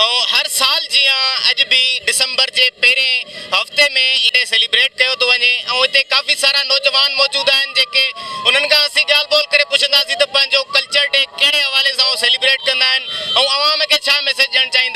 ऐं हर साल जीअं अॼु बि डिसंबर जे पहिरें हफ़्ते में हिते सेलिब्रेट कयो थो वञे ऐं हिते काफ़ी सारा नौजवान मौजूदु आहिनि जेके उन्हनि खां असीं ॻाल्हि ॿोल करे पुछंदासीं त पंहिंजो कल्चर डे कहिड़े हवाले सां सेलिब्रेट कंदा आहिनि ऐं आवाम खे छा मैसेज ॾियणु चाहींदा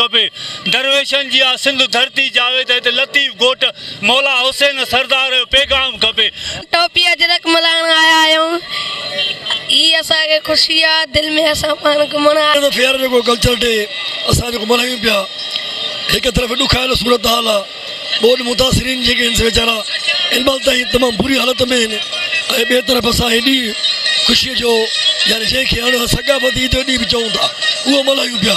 खपे दरवेशनि जी आहे सिंध धरती जावेद हिते लतीफ़ ॻोठ मौला हुसैन सरदार जो पैगाम खपे टोपी अजरक मल्हाइण आया आहियूं हीअ असांखे ख़ुशी आहे दिलि में असां पाण घुमण फेयर तो जेको कल्चर डे असां जेको मल्हायूं पिया हिकु तरफ़ ॾुखायल सूरत हाल आहे ॿोॾ मुतासिरीन जेके आहिनि से वीचारा इनमहिल ताईं तमामु बुरी हालत में आहिनि ऐं ॿिए तरफ़ असां हेॾी ख़ुशीअ जो यानी जंहिंखे हाणे सॻाफ़ती जो ॾींहुं बि चऊं था उहो मल्हायूं पिया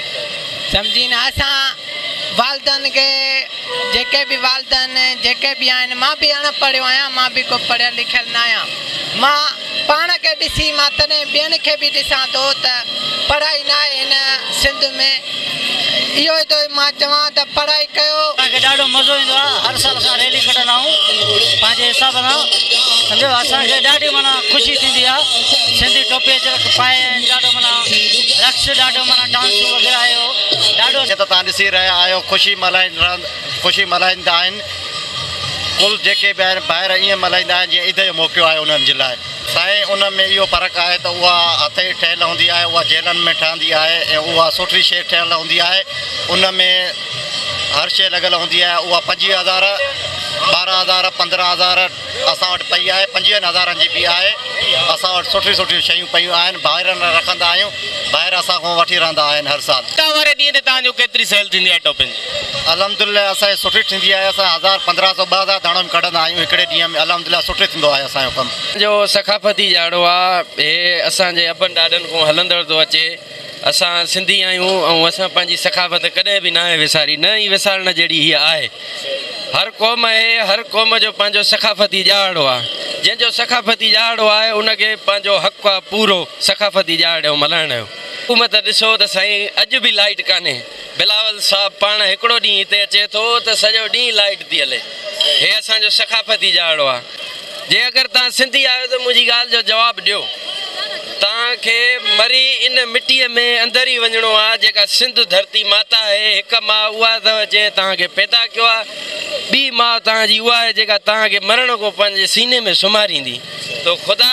समझी न असां वालदनि खे जेके भी वालदन जेके बि आहिनि मां बि अणपढ़ियो आहियां मां बि को पढ़ियल लिखियल न मां पाण खे ॾिसी मां तॾहिं ॿियनि खे बि ॾिसां थो पढ़ाई ना इन हिन सिंध में इहो ई मां चवां त पढ़ाई कयो असांखे ॾाढो मज़ो ईंदो हर साल असां रैली कढंदा आहियूं पंहिंजे हिसाब सां सम्झो असांखे ॾाढी माना ख़ुशी थींदी आहे सिंधी टोपी अचरक पाए ॾाढो माना रक्स ॾाढो माना डांसूं वग़ैरह जीअं त तव्हां ॾिसी रहिया आहियो ख़ुशी मल्हाईंदा ख़ुशी मल्हाईंदा आहिनि पुल जेके बि आहिनि ॿाहिरि ईअं मल्हाईंदा आहिनि जीअं ईद जो मौक़ियो आहे उन्हनि जे लाइ साईं उनमें इहो फ़र्क़ु आहे त उहा हथ जी ठहियलु हूंदी आहे उहा जेलनि में ठहंदी आहे ऐं उहा सुठी शइ ठहियलु हूंदी आहे में हर शइ लॻियल हूंदी आहे उहा पंजवीह हज़ार ॿारहं हज़ार पंद्रहं हज़ार असां वटि पई आहे पंजवीहनि हज़ारनि जी बि असां वटि सुठियूं सुठियूं शयूं पियूं आहिनि ॿाहिरि रखंदा आहियूं ॿाहिरि असांखो वठी रहंदा आहिनि हर साल अला असांजी सुठी थींदी आहे असां हज़ार पंद्रहं सौ ॿ हज़ार धाणा कढंदा आहियूं हिकिड़े ॾींहं में अलहमुला सुठो थींदो आहे असांजो कमु पंहिंजो सकाफ़ती ॾिआ आहे इहे असांजे अबनि ॾाॾनि खां हलंदड़ थो अचे असां सिंधी आहियूं ऐं असां पंहिंजी सकाफ़त कॾहिं बि न आहे विसारी न ई विसारण जहिड़ी हीअ आहे हर क़ौम आहे हर क़ौम जो पंहिंजो सकाफ़ती ॾिआो आहे जंहिंजो सकाफ़ती ॼाणो आहे उनखे पंहिंजो हक़ आहे पूरो सकाफ़ती ॼाण जो मल्हाइण जो हुकूमत ॾिसो त साईं अॼु बि लाइट कान्हे बिलावल साहबु पाण हिकिड़ो ॾींहुं हिते अचे थो त सॼो ॾींहुं लाइट थी हले हीअ असांजो सकाफ़ती ॼाणो आहे जे अगरि तव्हां सिंधी आहियो त मुंहिंजी ॻाल्हि जो जवाबु ॾियो तव्हांखे मरी इन मिटीअ में अंदरि ई वञिणो आहे जेका सिंध धरती माता आहे हिकु मां उहा त चई तव्हांखे पैदा कयो आहे ॿी माउ तव्हांजी उहा आहे जेका तव्हांखे मरण खां पंहिंजे सीने में सुम्हारींदी त खुदा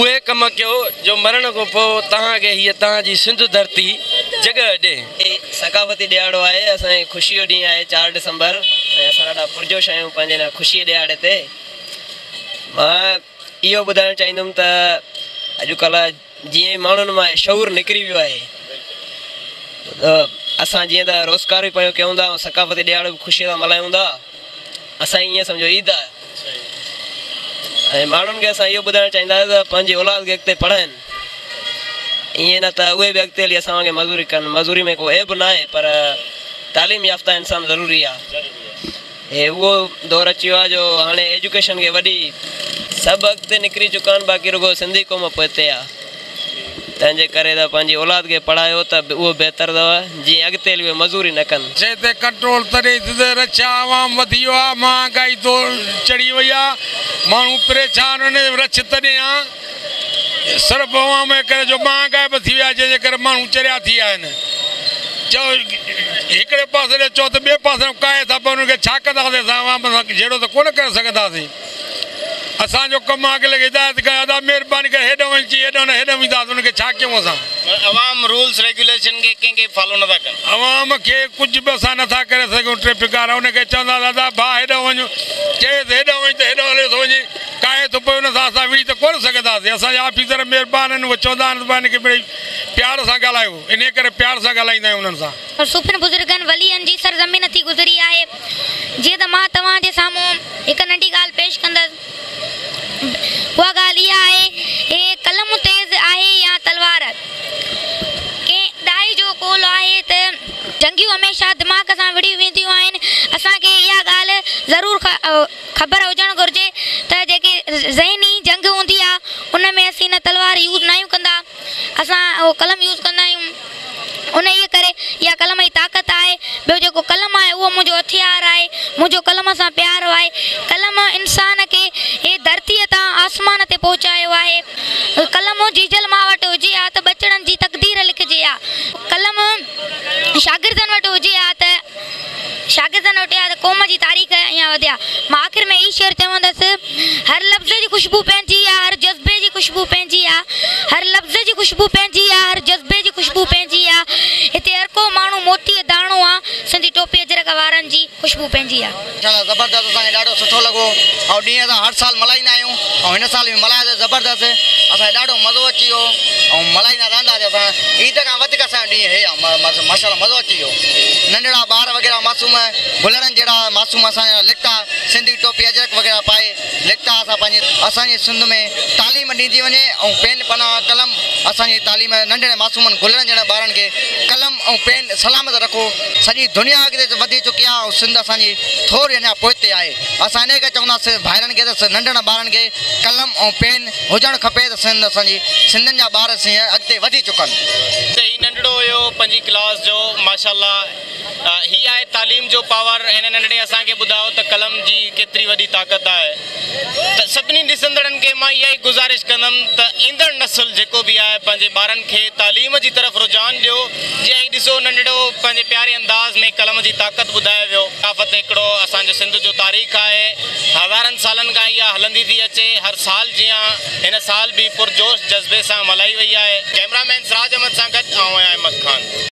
उहे कमु कयो जो मरण खां पोइ तव्हांखे हीअ तव्हांजी सिंध धरती जॻह ॾिए सकाफ़ती ॾियारो आहे असांजे ख़ुशी जो ॾींहुं आहे चारि डिसंबर ऐं असां ॾाढा पुरजोश आहियूं पंहिंजे हिन ख़ुशीअ ॾियारे ते मां इहो ॿुधाइणु चाहींदुमि त अॼुकल्ह जीअं माण्हुनि मां शौर निकिरी वियो आहे असां जीअं त रोज़गार बि पियो कयूं था ऐं सकाफ़ती ॾियारो बि ख़ुशीअ सां मल्हायूं था असांजी ईअं सम्झो ईद आहे ऐं माण्हुनि खे असां इहो ॿुधाइणु चाहींदा त पंहिंजी औलाद खे अॻिते पढ़ाइनि ईअं न त उहे बि अॻिते हली असांखे मज़ूरी कनि मज़ूरी में कोई एब न आहे पर तालीम याफ़्ता इंसानु ज़रूरी आहे हे उहो दौरु अची वियो आहे जो हाणे एजुकेशन खे वॾी सभु अॻिते निकिरी चुका बाक़ी रुगो सिंधी क़ौम तंहिंजे करे त पंहिंजी औलाद खे पढ़ायो त उहो बहितर अथव जीअं अॻिते हली मज़ूरी न कनि जे ते कंट्रोल तॾहिं रचा आवाम वधी वियो आहे तो चढ़ी वई आहे परेशान आहिनि रछ तॾहिं आहे सिर्फ़ु अवाम करे जो महांगाई बि थी विया जंहिंजे करे चरिया थी विया आहिनि चओ हिकिड़े पासे चओ त ॿिए पासे काए था पिया हुनखे छा कंदासीं असां अवाम सां जहिड़ो त कोन करे सघंदासीं असां जो कम आहे अॻिले हिदायत कयो था महिरबानी करे हेॾो अची हेॾो न हेॾो वेंदासीं हुनखे छा कयूं असां अवाम रूल्स रेगुलेशन खे वीडियो हमेशा दिमाग़ सां विढ़ी वेंदियूं आहिनि असांखे इहा ॻाल्हि ज़रूरु ख़बर हुजणु घुरिजे त जेके ज़हनी जंग हूंदी आहे उन में असीं न तलवार यूज़ न कंदा असा उहो कलम यूज़ कंदा आहियूं उन ई करे या कलम जी ताक़त आहे ॿियो जेको कलम आहे वो मुंहिंजो हथियार आहे मुंहिंजो कलम से प्यार आहे कलम इंसान के हे धरतीअ तां आसमान ते पहुचायो आहे कलम जीजल मां क़ौम की तारीख़ अॻियां वधिया आख़िर में ई शेर चवंदसि हर लफ़्ज़ की ख़ुशबू पंहिंजी आहे हर जज़्बे की ख़ुशबू पंहिंजी आहे हर लफ़्ज़ की ख़ुशबू पंहिंजी आहे जी खुशबू पंहिंजी आहे ज़बरदस्त असांखे ॾाढो सुठो लॻो ऐं ॾींहुं असां हर साल मल्हाईंदा आहियूं ऐं हिन साल भी मल्हायासीं जबरदस्त असांखे ॾाढो मज़ो अची वियो ऐं मल्हाईंदा रहंदासीं असां ईद खां वधीक असांजो ॾींहुं हे आहे मज़ो अची वियो नंढड़ा ॿार वग़ैरह मासूम गुलरनि जहिड़ा मासूम असांजा लिखता सिंधी टोपी अजरक वग़ैरह पाए लिखता असां पंहिंजे असांजे सिंध में तालीम ॾींदी वञे ऐं पेन पना कलम असांजी तालीम नंढड़े मासूमनि गुलरनि जहिड़े ॿारनि खे कलम और पेन सलामत रखो सारी दुनिया अॻिते चुकी है भाव सिंध असांजी थोरी अञा पोइते आहे असां हिन करे चवंदासीं भाइरनि खे त कलम और पेन हुजणु खपे त सिंध असांजी सिंधियुनि जा ॿार अॻिते वधी चुकनि नंढिड़ो हुयो क्लास जो माशाला ही आहे तालीम जो पावर हिन नंढिड़े असांखे ॿुधायो त कलम जी केतिरी वॾी ताक़त आहे त सभिनी ॾिसंदड़नि खे मां इहा ई गुज़ारिश कंदमि त ईंदड़ नसुल जेको बि आहे पंहिंजे ॿारनि खे तालीम जी तरफ़ रुझान ॾियो जीअं ई ॾिसो नंढिड़ो पंहिंजे प्यारे अंदाज़ में कलम जी ताक़त ॿुधाए वियो काफ़त हिकिड़ो असांजो सिंध जो तारीख़ आहे हज़ारनि सालनि खां इहा हलंदी थी अचे हर साल जीअं हिन साल बि पुरजोश जज़्बे सां मल्हाई वई आहे कैमरामैन सराज अहमद सां गॾु आऊं आहियां अहमद ख़ान